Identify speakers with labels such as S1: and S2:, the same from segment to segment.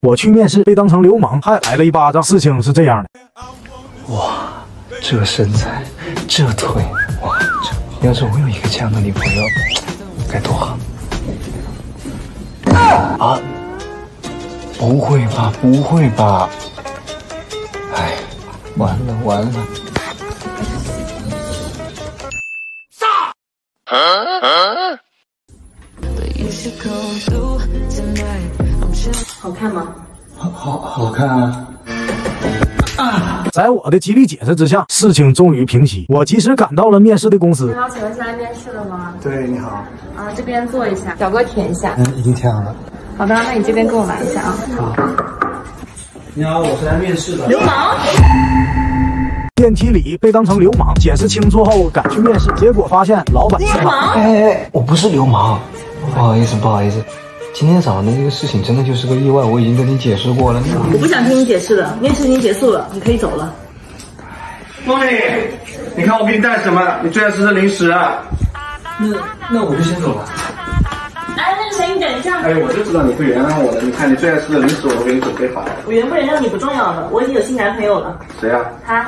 S1: 我去面试被当成流氓，还挨了一巴掌。事情是这样
S2: 的。哇，这身材，这腿，哇，这要是我有一个这样的女朋友，该多好。啊！不会吧，不会吧！哎，完了完了！
S3: 好看吗？
S2: 好好好看啊！
S1: 啊！在我的极力解释之下，事情终于平息。我及时赶到了面试的公司。
S3: 你好，请问是来面试的吗？
S2: 对，你好。
S3: 啊，这边坐一下，表格填一下。
S2: 嗯，已经填好了。
S3: 好的，那你这边跟我来一下啊。
S2: 好。你好，我是来面试的。
S3: 流氓！
S1: 电梯里被当成流氓，解释清楚后赶去面试，结果发现老板。
S3: 流氓！
S2: 哎哎哎，我不是流氓，不好意思，不好意思。今天早上的那个事情真的就是个意外，我已经跟你解释过了。
S3: 我不想听你解释了，面试已经结束了，你可以走了。
S4: 梦里，你看我给你带什么？你最爱吃的零食。
S2: 那那我就先走了。
S3: 哎，那个谁，你等一下。
S4: 哎，我就知道你会原谅我的。你看你最爱吃的零食，我都给你准备好了。
S3: 我原不原谅你不重要了，我已经有新男朋友了。
S4: 谁啊？
S3: 他。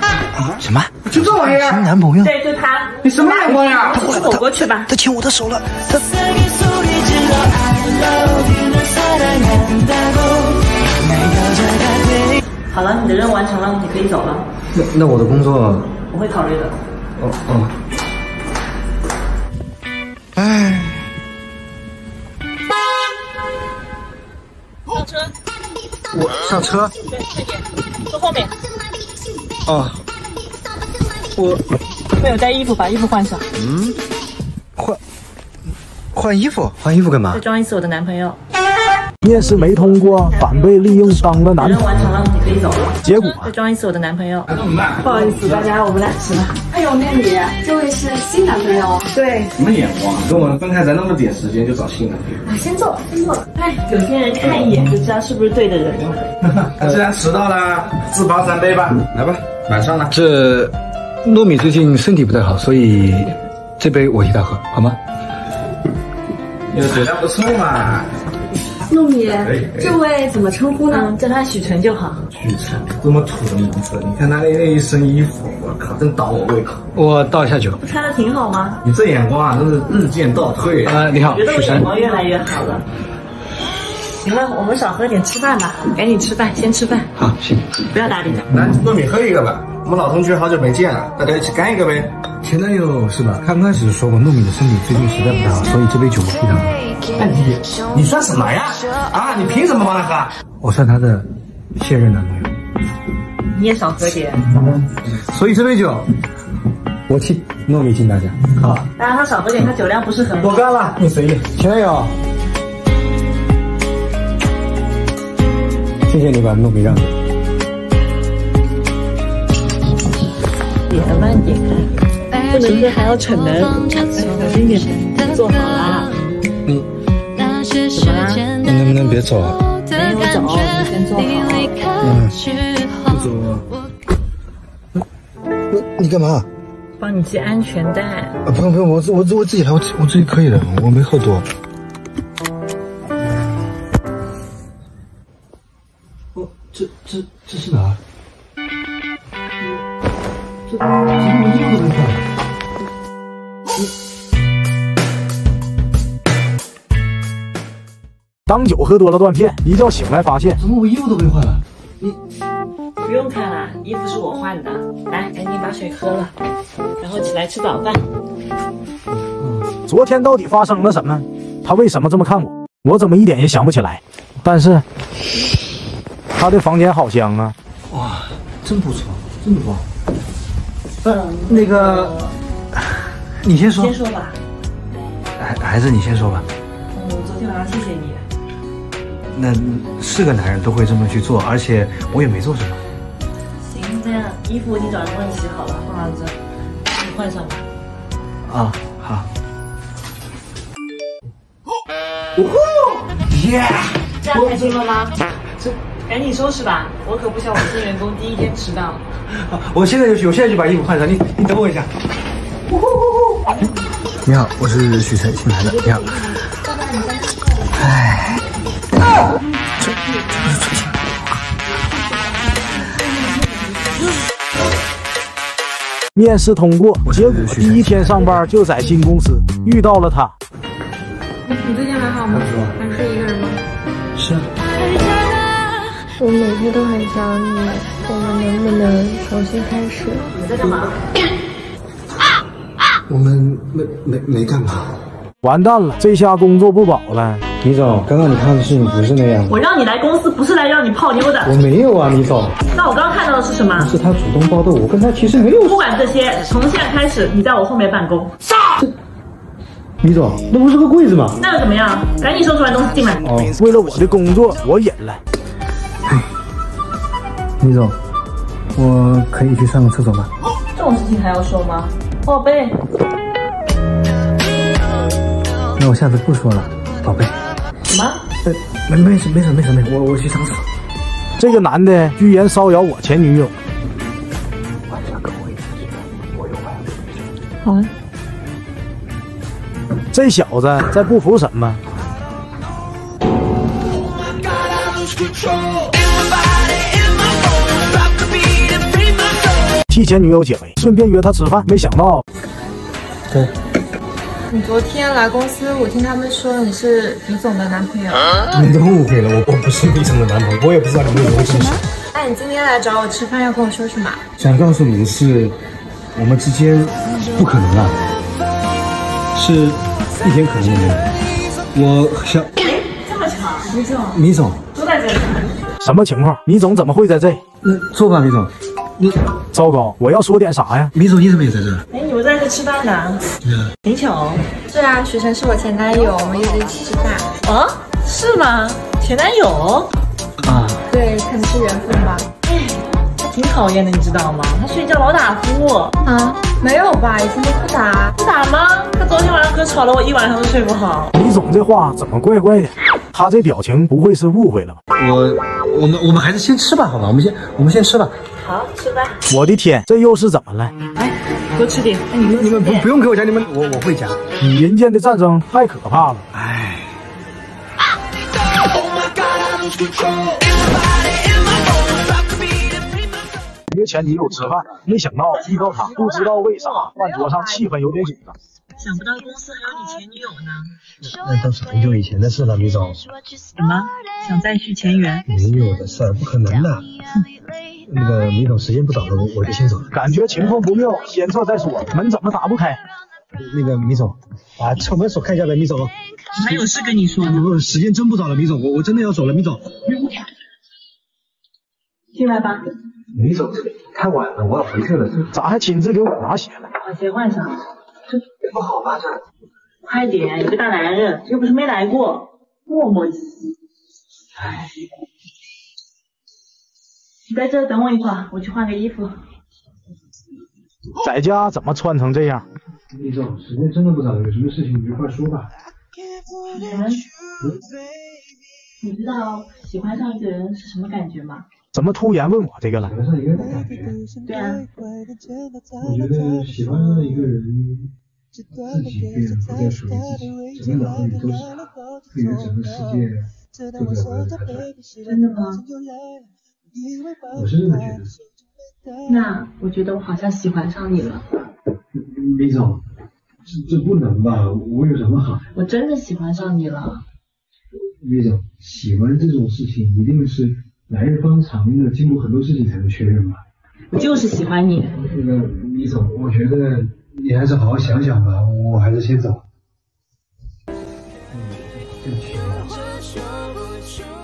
S2: 什么？
S4: 就这玩意儿？
S2: 新男朋友？
S3: 对，就他。
S4: 你什么眼光呀？
S3: 吃火锅去吧。
S2: 他牵我的手了。
S3: 好了，你的任务完成了，你可以走了。
S2: 那那我的工作，
S3: 我会考虑的。
S2: 哦哦。哎。
S3: 上车。
S2: 我上车。
S3: 对，坐后面。
S2: 哦。我。
S3: 没有带衣服，把衣服换上。
S2: 嗯。换。换衣服？换衣服干嘛？
S3: 再装一次我的男朋友。
S1: 面试没通过，反被利用当了男。
S3: 任务完成了，你可以走了。
S1: 结果
S3: 再装一次我的男朋友。
S4: 这么慢？
S3: 不好意思，大家，我们来迟了。
S5: 哎呦，那你这位是新男朋友？
S3: 对。
S4: 什么眼光？跟我们分开才那么点时间就找新男朋友？
S5: 啊，先坐，先坐。
S3: 哎，有些人看一眼就知道是不是对的人。
S4: 既然迟到了，自罚三杯吧。来吧，晚上了。
S2: 这糯米最近身体不太好，所以这杯我替他喝，好吗？
S4: 你的酒量不错嘛。
S5: 糯米，这位怎么称呼呢？
S3: 叫他许晨就好。
S4: 许晨，这么土的名字，你看他那那一身衣服，我靠，真倒我胃口。
S2: 我倒一下酒。
S3: 不穿的挺好吗？
S4: 你这眼光啊，真是日渐倒退。
S2: 啊，你好，
S3: 许晨。眼光越来越好了。行了，我们少喝点，吃饭吧。赶紧吃饭，先吃饭。
S2: 好，行。
S3: 不要搭理他。
S4: 来，糯米喝一个吧。我们老同学好久没见了，大家一起干一个呗。
S2: 前男友是吧？刚开始说过，糯米的身体最近实在不太好，所以这杯酒我替他喝。
S4: 那你你算什么呀？啊，你凭什么帮他喝？
S2: 我算他的现任男朋友。
S3: 你也少喝点。
S2: 所以这杯酒我替糯米敬大家。好，
S3: 当然他少喝点，他酒量不是很。
S2: 我干了，你随意。前男友，谢谢你把糯米让给。
S3: 点慢点，不能喝还要逞能，小心点，坐好啦。
S2: 你
S3: 怎么啦？
S2: 你能不能别走啊？
S3: 没有走，你先坐好。
S2: 嗯，不走。你你干嘛？
S3: 帮你系安全带。
S2: 啊，不用不用，我我我自己来，我我自己可以的，我没喝多。哦，这这这是哪？这怎么衣服都坏
S1: 当酒喝多了断片，一觉醒来发现，
S2: 怎么我衣服都被换了？
S3: 你不用看了，衣服是我换的。来，赶紧把水喝了，然后起来吃早饭。
S1: 昨天到底发生了什么？他为什么这么看我？我怎么一点也想不起来？但是他的房间好香啊！
S2: 哇，真不错，真不错。呃，那个，你先说。
S3: 先说吧。
S2: 还还是你先说吧。
S3: 嗯，昨天晚上谢谢你。
S2: 那是个男人都会这么去做，而且我也没做什么。
S3: 行，这样衣服我已经找人帮你洗好了，放到这，你换上吧。
S2: 啊，好。
S4: 呜呼，耶！
S3: 这样开心了吗？这。赶紧收拾吧，我可不想我新员工第一天迟到。
S2: 我现在就去，我现在就把衣服换上。你你等我一下。你好，我是许晨，新来的。你好。
S1: 面试通过，结果第一天上班就在新公司遇到了他。
S6: 你最近还好吗？还是一个人吗？
S7: 是。
S8: 我每天都很想你，我们能不能重新开始？
S3: 你在干嘛？
S2: 我们没没没干嘛。
S1: 完蛋了，这下工作不保了。
S7: 李总，刚刚你看的事情不是那样的。
S3: 我让你来公司不是来让你泡妞的。
S7: 我没有啊，李总，
S3: 那我刚刚看到的是什么？
S7: 是他主动报的，我跟他其实没有。
S3: 不管这些，从现在开始你在我后面办公。
S7: 李总，那不是个柜子吗？
S3: 那又怎么样？赶紧收拾完东西进来。
S7: 哦，
S1: 为了我的工作，我忍了。
S7: 李总，我可以去上个厕所吗？
S3: 这种事情还要说吗？宝贝，
S7: 那我下次不说了，宝贝。没没事没事没事没事，我我去上厕所。
S1: 这个男的居然骚扰我前女友，
S7: 晚上跟我一起去，我有。
S1: 这小子在不服什么？替前女友解围，顺便约她吃饭，没想到
S7: 对，
S8: 你昨天来公司，我听他们说你是李总的男朋友。
S2: 你都误会了，我我不是李总的男朋友，我也不知道你们有没有认识。
S8: 那你今天来找我吃饭，要跟我说什么？
S2: 想告诉你的是，我们之间不可能啊，是一点可能都没有。我想，
S3: 这么巧，李总
S2: 李总，
S3: 都在这里。
S1: 什么情况？李总怎么会在这？
S2: 那坐吧，李总。你，
S1: 糟糕，我要说点啥呀？
S2: 米总，你怎么也在这？
S3: 哎，你们在这吃饭呢？挺巧哦。
S8: 是啊，许晨是我前男友，我们约着一起吃饭。
S3: 啊？是吗？前男友？
S2: 啊，
S8: 对，可能是缘分吧。
S3: 哎，他挺讨厌的，你知道吗？他睡觉老打呼。
S8: 啊？没有吧？以前都不打。
S3: 不打吗？他昨天晚上可吵了我一晚上都睡不好。
S1: 李总这话怎么怪怪的？他这表情不会是误会了吧？
S2: 我，我们我们还是先吃吧，好吧？我们先我们先吃吧。
S3: 好，吃吧。
S1: 我的天，这又是怎么了？
S3: 哎，多吃点。哎，你们你们。
S2: 不不用给我夹，你们我我会夹。
S1: 你人间的战争太可怕了。
S2: 哎，
S1: 约前女友吃饭，没想到遇到他，不知道为啥饭桌上气氛有点紧张。
S3: 想不到公司还有你前女友呢。
S2: 那都是很久以前的事了，米总。
S3: 什么？想再续前缘？
S2: 没有的事儿，不可能的。那个米总，时间不早了，我我就先走了。
S1: 感觉情况不妙，先撤再说。门怎么打不开？
S2: 那个米总，把车门锁开一下呗，米总。
S3: 还有事跟你说呢。
S2: 不，时间真不早了，米总，我我真的要走了，米总。
S3: 进来吧。
S2: 米总，太晚了，我要回去了。
S1: 咋还亲自给我拿鞋了？
S3: 把鞋换上。
S2: 也不好吧？这
S3: 快点，有个大男人，又不是没来过，磨磨唧唧。
S2: 唉，
S3: 你在这等我一会儿，我去换个衣服。
S1: 在家怎么穿成这样？
S2: 李总，时间真的不早了，有什么事情你就快说吧。
S3: 嗯，你知道喜欢上一个人是什么感觉吗？
S1: 怎么突然问我这个了
S2: 喜？欢上一个人的感觉，
S3: 对啊，
S2: 我觉得喜欢上一个人，自己变得不再属于自己，整个脑子里都是他，会觉得整个世界
S3: 真的吗？
S2: 我是这么觉得。
S3: 那我觉得我好像喜欢上你了，
S2: 李总，这这不能吧？我有什么好？
S3: 我真的喜欢上你了。
S2: 李总，喜欢这种事情一定是来日方长的，经过很多事情才能确认吧？
S3: 我就是喜欢你。
S2: 那个李总，我觉得你还是好好想想吧，我还是先走。嗯，对不起。说不出